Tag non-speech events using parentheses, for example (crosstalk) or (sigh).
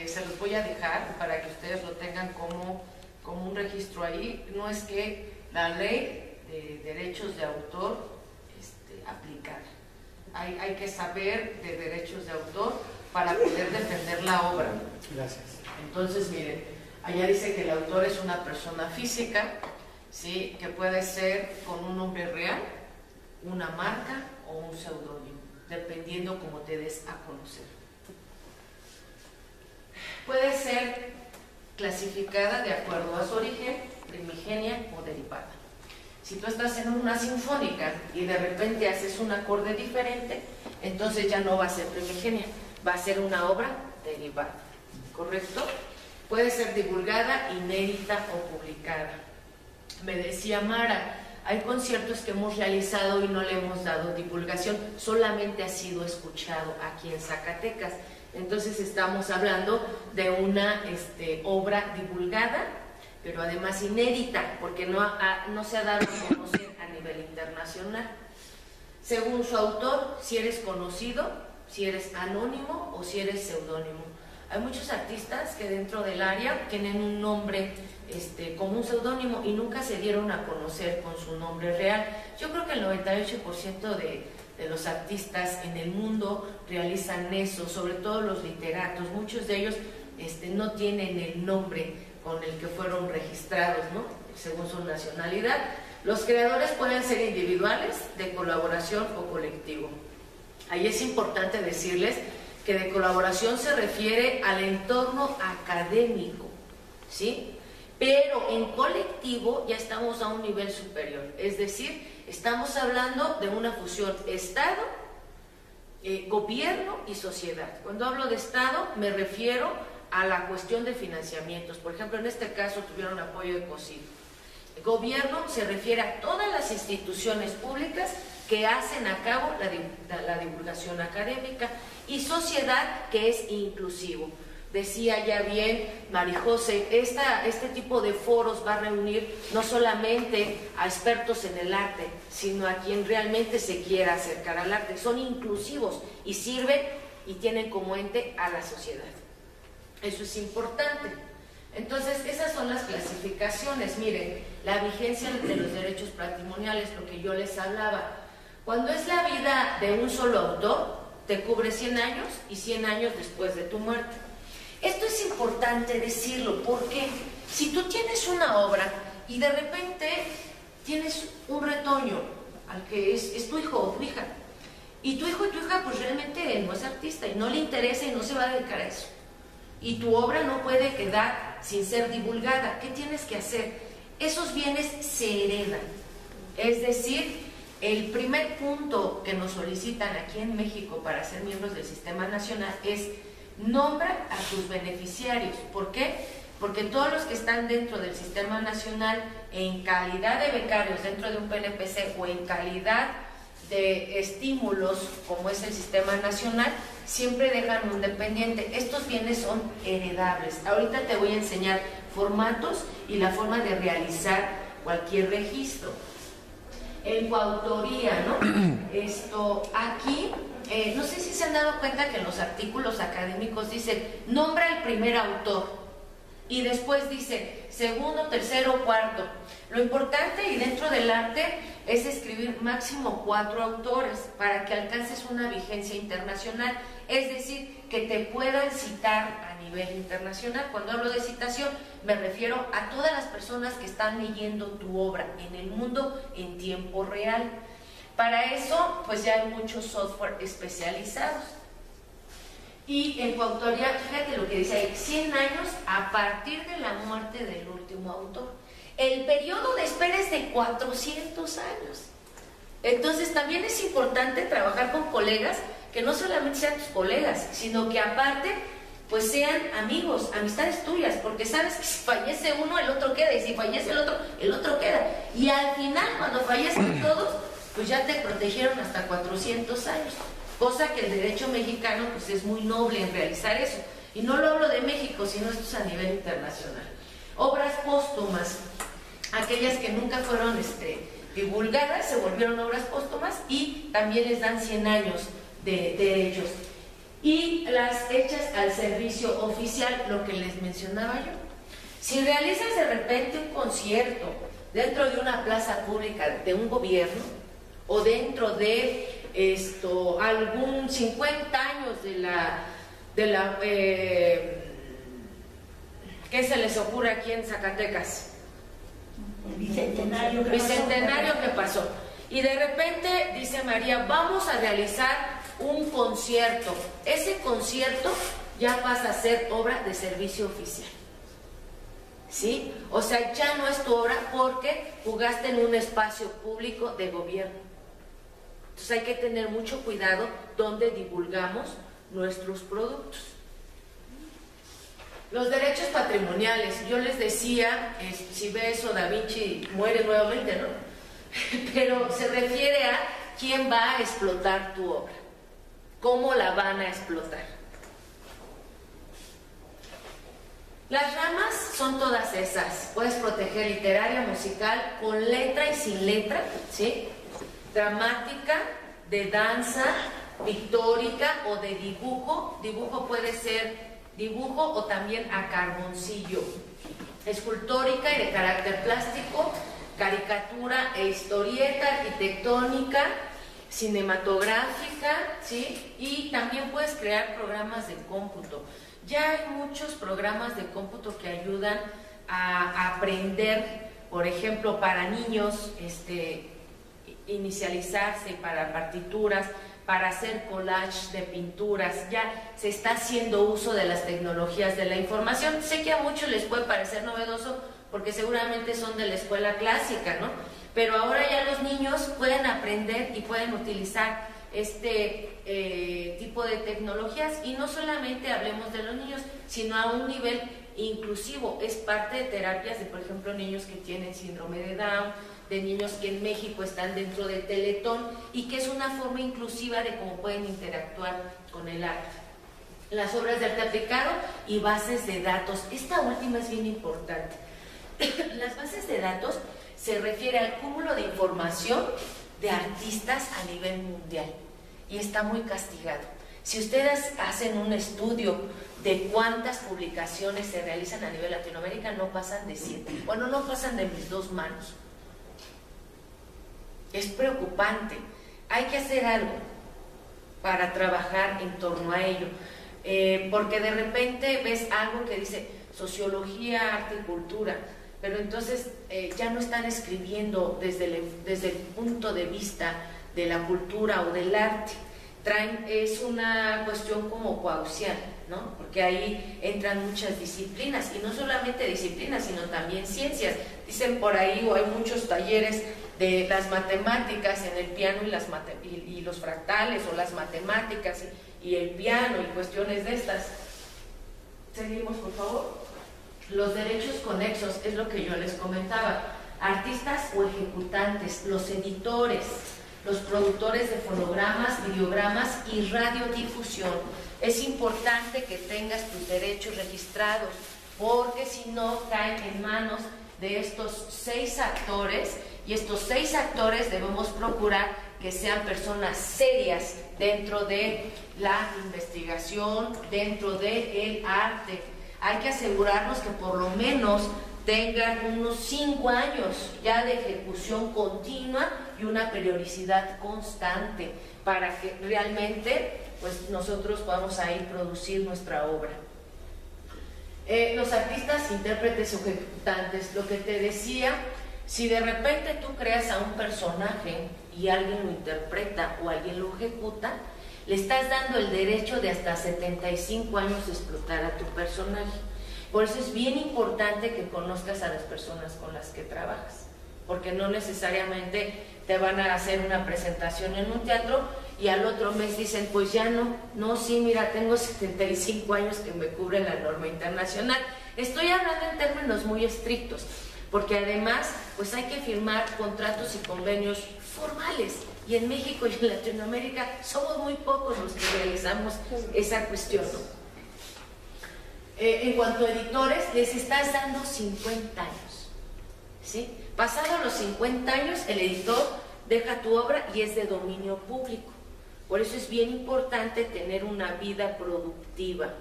eh, se los voy a dejar para que ustedes lo tengan como, como un registro ahí. No es que la ley de derechos de autor este, aplicar. Hay, hay que saber de derechos de autor para poder defender la obra. Gracias. Entonces, miren, allá dice que el autor es una persona física, ¿sí? que puede ser con un nombre real, una marca o un seudónimo, dependiendo cómo te des a conocer. Puede ser clasificada de acuerdo a su origen, primigenia o derivada. Si tú estás en una sinfónica y de repente haces un acorde diferente, entonces ya no va a ser primigenia, va a ser una obra derivada. ¿Correcto? Puede ser divulgada, inédita o publicada. Me decía Mara, hay conciertos que hemos realizado y no le hemos dado divulgación, solamente ha sido escuchado aquí en Zacatecas. Entonces estamos hablando de una este, obra divulgada, pero además inédita, porque no, no se ha dado a conocer a nivel internacional. Según su autor, si eres conocido, si eres anónimo o si eres seudónimo. Hay muchos artistas que dentro del área tienen un nombre este, como un seudónimo y nunca se dieron a conocer con su nombre real. Yo creo que el 98% de, de los artistas en el mundo realizan eso, sobre todo los literatos. Muchos de ellos este, no tienen el nombre con el que fueron registrados, ¿no? según su nacionalidad. Los creadores pueden ser individuales, de colaboración o colectivo. Ahí es importante decirles que de colaboración se refiere al entorno académico, ¿sí? Pero en colectivo ya estamos a un nivel superior, es decir, estamos hablando de una fusión Estado, eh, gobierno y sociedad. Cuando hablo de Estado me refiero a la cuestión de financiamientos. Por ejemplo, en este caso tuvieron apoyo de COSID. El gobierno se refiere a todas las instituciones públicas que hacen a cabo la, divulgación académica y sociedad que es inclusivo. Decía ya bien Marijose, esta, este tipo de foros va a reunir no solamente a expertos en el arte, sino a quien realmente se quiera acercar al arte. Son inclusivos y sirven y tienen como ente a la sociedad. Eso es importante. Entonces, esas son las clasificaciones. Miren, la vigencia de los derechos patrimoniales, lo que yo les hablaba. Cuando es la vida de un solo autor, te cubre 100 años y 100 años después de tu muerte. Esto es importante decirlo porque si tú tienes una obra y de repente tienes un retoño al que es, es tu hijo o tu hija, y tu hijo y tu hija pues realmente no es artista y no le interesa y no se va a dedicar a eso, y tu obra no puede quedar sin ser divulgada, ¿qué tienes que hacer? Esos bienes se heredan, es decir, el primer punto que nos solicitan aquí en México para ser miembros del sistema nacional es nombra a tus beneficiarios. ¿Por qué? Porque todos los que están dentro del sistema nacional en calidad de becarios dentro de un PNPC o en calidad de estímulos como es el sistema nacional, siempre dejan un dependiente. Estos bienes son heredables. Ahorita te voy a enseñar formatos y la forma de realizar cualquier registro. En coautoría, ¿no? (clears throat) Esto aquí eh, no sé si se han dado cuenta que en los artículos académicos dice nombra el primer autor y después dice segundo, tercero, cuarto. Lo importante y dentro del arte es escribir máximo cuatro autores para que alcances una vigencia internacional, es decir, que te puedan citar nivel internacional. Cuando hablo de citación me refiero a todas las personas que están leyendo tu obra en el mundo en tiempo real. Para eso, pues ya hay muchos software especializados. Y en coautoría, fíjate lo que dice ahí, 100 años a partir de la muerte del último autor. El periodo de espera es de 400 años. Entonces también es importante trabajar con colegas que no solamente sean tus colegas, sino que aparte pues sean amigos, amistades tuyas, porque sabes que si fallece uno, el otro queda, y si fallece el otro, el otro queda. Y al final, cuando fallecen (clears throat) todos, pues ya te protegieron hasta 400 años, cosa que el derecho mexicano pues es muy noble en realizar eso. Y no lo hablo de México, sino esto es a nivel internacional. Obras póstumas, aquellas que nunca fueron este, divulgadas, se volvieron obras póstumas y también les dan 100 años de derechos. Y las hechas al servicio oficial, lo que les mencionaba yo. Si realizas de repente un concierto dentro de una plaza pública de un gobierno o dentro de esto algún 50 años de la de la eh, ¿qué se les ocurre aquí en Zacatecas? El bicentenario que bicentenario que pasó. Y de repente dice María, vamos a realizar un concierto. Ese concierto ya pasa a ser obra de servicio oficial. ¿Sí? O sea, ya no es tu obra porque jugaste en un espacio público de gobierno. Entonces hay que tener mucho cuidado donde divulgamos nuestros productos. Los derechos patrimoniales, yo les decía, si ve eso Da Vinci muere nuevamente, ¿no? (laughs) Pero se refiere a quién va a explotar tu obra, cómo la van a explotar. Las ramas son todas esas. Puedes proteger literaria, musical, con letra y sin letra, ¿sí? Dramática, de danza, pictórica o de dibujo. Dibujo puede ser dibujo o también a carboncillo. Escultórica y de carácter plástico, caricatura e historieta, arquitectónica, cinematográfica, ¿sí? Y también puedes crear programas de cómputo. Ya hay muchos programas de cómputo que ayudan a, aprender, por ejemplo, para niños, este, inicializarse para partituras, para hacer collage de pinturas, ya se está haciendo uso de las tecnologías de la información. Sé que a muchos les puede parecer novedoso porque seguramente son de la escuela clásica, ¿no? Pero ahora ya los niños pueden aprender y pueden utilizar este eh, tipo de tecnologías y no solamente hablemos de los niños, sino a un nivel inclusivo. Es parte de terapias de, por ejemplo, niños que tienen síndrome de Down, de niños que en México están dentro del Teletón y que es una forma inclusiva de cómo pueden interactuar con el arte. Las obras de arte aplicado y bases de datos. Esta última es bien importante. (coughs) Las bases de datos se refiere al cúmulo de información de artistas a nivel mundial y está muy castigado. Si ustedes hacen un estudio de cuántas publicaciones se realizan a nivel Latinoamérica, no pasan de siete. Bueno, no pasan de mis dos manos. Es preocupante. Hay que hacer algo para trabajar en torno a ello. Eh, porque de repente ves algo que dice sociología, arte y cultura pero entonces eh, ya no están escribiendo desde el, desde el punto de vista de la cultura o del arte. Traen, es una cuestión como coaucial, ¿no? Porque ahí entran muchas disciplinas, y no solamente disciplinas, sino también ciencias. Dicen por ahí, o hay muchos talleres de las matemáticas en el piano y, las y, los fractales, o las matemáticas y el piano, y cuestiones de estas. Seguimos, por favor. Los derechos conexos es lo que yo les comentaba. Artistas o ejecutantes, los editores, los productores de fonogramas, videogramas y radiodifusión. Es importante que tengas tus derechos registrados, porque si no caen en manos de estos seis actores y estos seis actores debemos procurar que sean personas serias dentro de la investigación, dentro del el arte hay que asegurarnos que por lo menos tengan unos cinco años ya de ejecución continua y una periodicidad constante para que realmente pues nosotros podamos ahí producir nuestra obra. Eh, los artistas, intérpretes ejecutantes, lo que te decía, si de repente tú creas a un personaje y alguien lo interpreta o alguien lo ejecuta, le estás dando el derecho de hasta 75 años explotar a tu personaje. Por eso es bien importante que conozcas a las personas con las que trabajas, porque no necesariamente te van a hacer una presentación en un teatro y al otro mes dicen, pues ya no, no, sí, mira, tengo 75 años que me cubre la norma internacional. Estoy hablando en términos muy estrictos, porque además, pues hay que firmar contratos y convenios formales y en México y en Latinoamérica somos muy pocos los que realizamos esa cuestión. Eh, en cuanto a editores, les estás dando 50 años. ¿sí? Pasados los 50 años, el editor deja tu obra y es de dominio público. Por eso es bien importante tener una vida productiva